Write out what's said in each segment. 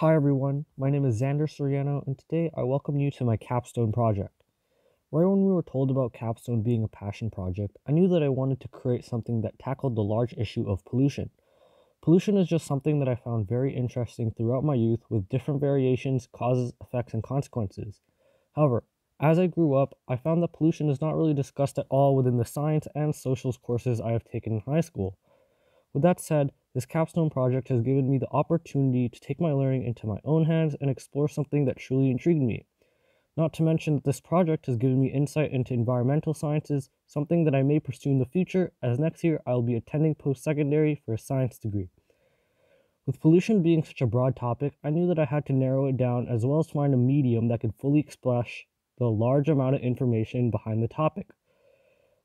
Hi everyone, my name is Xander Soriano, and today I welcome you to my capstone project. Right when we were told about capstone being a passion project, I knew that I wanted to create something that tackled the large issue of pollution. Pollution is just something that I found very interesting throughout my youth with different variations, causes, effects, and consequences. However, as I grew up, I found that pollution is not really discussed at all within the science and socials courses I have taken in high school. With that said, this capstone project has given me the opportunity to take my learning into my own hands and explore something that truly intrigued me. Not to mention that this project has given me insight into environmental sciences, something that I may pursue in the future, as next year I will be attending post secondary for a science degree. With pollution being such a broad topic, I knew that I had to narrow it down as well as find a medium that could fully express the large amount of information behind the topic.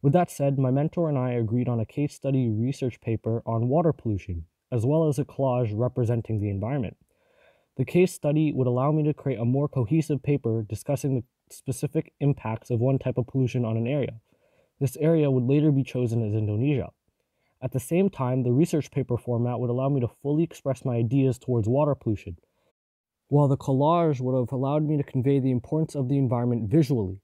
With that said, my mentor and I agreed on a case study research paper on water pollution, as well as a collage representing the environment. The case study would allow me to create a more cohesive paper discussing the specific impacts of one type of pollution on an area. This area would later be chosen as Indonesia. At the same time, the research paper format would allow me to fully express my ideas towards water pollution, while the collage would have allowed me to convey the importance of the environment visually.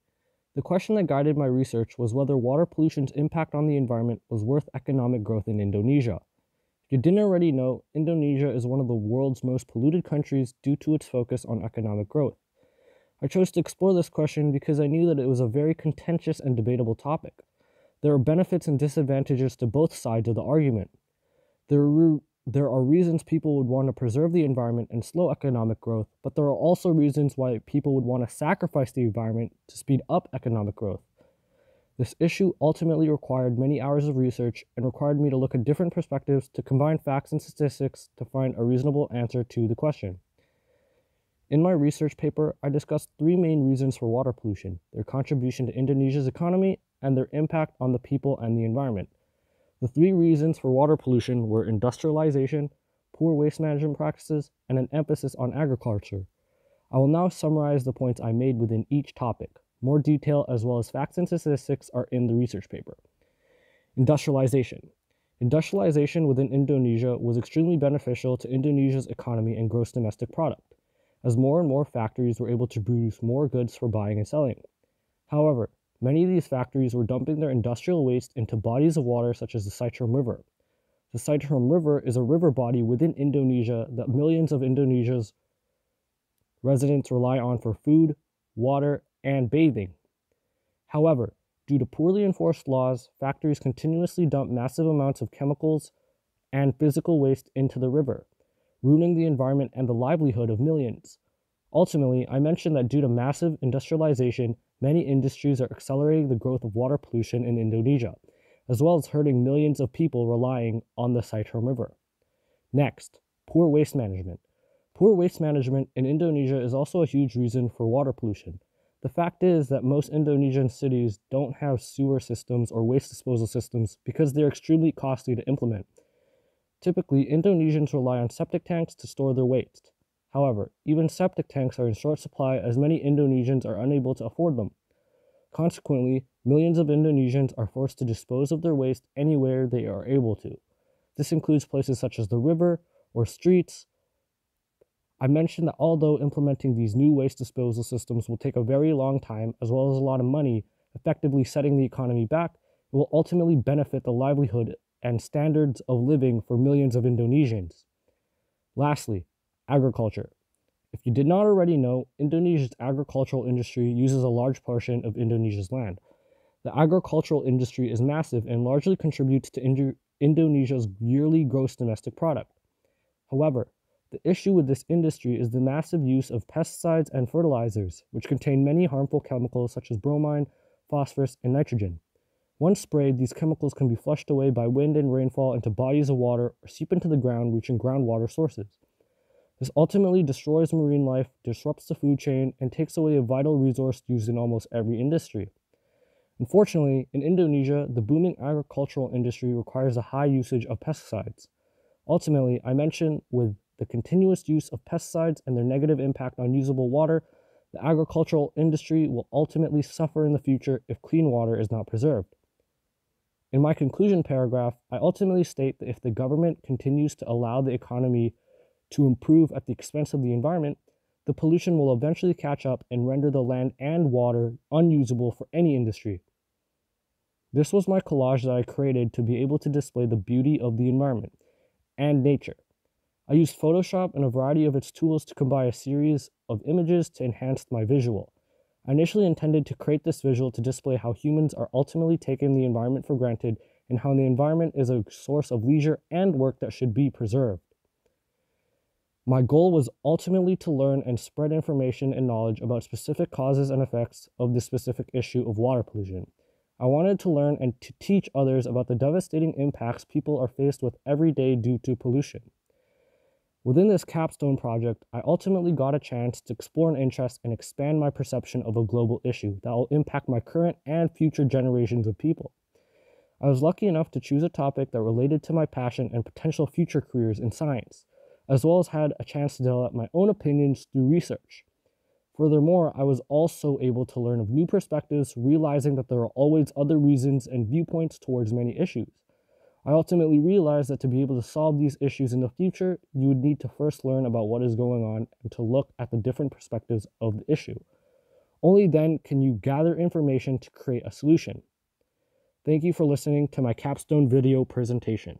The question that guided my research was whether water pollution's impact on the environment was worth economic growth in Indonesia. If you didn't already know, Indonesia is one of the world's most polluted countries due to its focus on economic growth. I chose to explore this question because I knew that it was a very contentious and debatable topic. There are benefits and disadvantages to both sides of the argument. There are there are reasons people would want to preserve the environment and slow economic growth, but there are also reasons why people would want to sacrifice the environment to speed up economic growth. This issue ultimately required many hours of research and required me to look at different perspectives to combine facts and statistics to find a reasonable answer to the question. In my research paper, I discussed three main reasons for water pollution their contribution to Indonesia's economy and their impact on the people and the environment. The three reasons for water pollution were industrialization, poor waste management practices, and an emphasis on agriculture. I will now summarize the points I made within each topic. More detail as well as facts and statistics are in the research paper. Industrialization. Industrialization within Indonesia was extremely beneficial to Indonesia's economy and gross domestic product, as more and more factories were able to produce more goods for buying and selling. However, Many of these factories were dumping their industrial waste into bodies of water such as the Citarum River. The Citarum River is a river body within Indonesia that millions of Indonesia's residents rely on for food, water, and bathing. However, due to poorly enforced laws, factories continuously dump massive amounts of chemicals and physical waste into the river, ruining the environment and the livelihood of millions. Ultimately, I mentioned that due to massive industrialization, many industries are accelerating the growth of water pollution in Indonesia, as well as hurting millions of people relying on the Citarum River. Next, poor waste management. Poor waste management in Indonesia is also a huge reason for water pollution. The fact is that most Indonesian cities don't have sewer systems or waste disposal systems because they're extremely costly to implement. Typically, Indonesians rely on septic tanks to store their waste. However, even septic tanks are in short supply as many Indonesians are unable to afford them. Consequently, millions of Indonesians are forced to dispose of their waste anywhere they are able to. This includes places such as the river or streets. I mentioned that although implementing these new waste disposal systems will take a very long time as well as a lot of money, effectively setting the economy back, it will ultimately benefit the livelihood and standards of living for millions of Indonesians. Lastly, Agriculture. If you did not already know, Indonesia's agricultural industry uses a large portion of Indonesia's land. The agricultural industry is massive and largely contributes to Indo- Indonesia's yearly gross domestic product. However, the issue with this industry is the massive use of pesticides and fertilizers, which contain many harmful chemicals such as bromine, phosphorus, and nitrogen. Once sprayed, these chemicals can be flushed away by wind and rainfall into bodies of water or seep into the ground, reaching groundwater sources. This ultimately destroys marine life, disrupts the food chain, and takes away a vital resource used in almost every industry. Unfortunately, in Indonesia, the booming agricultural industry requires a high usage of pesticides. Ultimately, I mentioned with the continuous use of pesticides and their negative impact on usable water, the agricultural industry will ultimately suffer in the future if clean water is not preserved. In my conclusion paragraph, I ultimately state that if the government continues to allow the economy to improve at the expense of the environment, the pollution will eventually catch up and render the land and water unusable for any industry. This was my collage that I created to be able to display the beauty of the environment and nature. I used Photoshop and a variety of its tools to combine a series of images to enhance my visual. I initially intended to create this visual to display how humans are ultimately taking the environment for granted and how the environment is a source of leisure and work that should be preserved. My goal was ultimately to learn and spread information and knowledge about specific causes and effects of the specific issue of water pollution. I wanted to learn and to teach others about the devastating impacts people are faced with every day due to pollution. Within this capstone project, I ultimately got a chance to explore an interest and expand my perception of a global issue that will impact my current and future generations of people. I was lucky enough to choose a topic that related to my passion and potential future careers in science, as well as had a chance to develop my own opinions through research. Furthermore, I was also able to learn of new perspectives, realizing that there are always other reasons and viewpoints towards many issues. I ultimately realized that to be able to solve these issues in the future, you would need to first learn about what is going on and to look at the different perspectives of the issue. Only then can you gather information to create a solution. Thank you for listening to my capstone video presentation.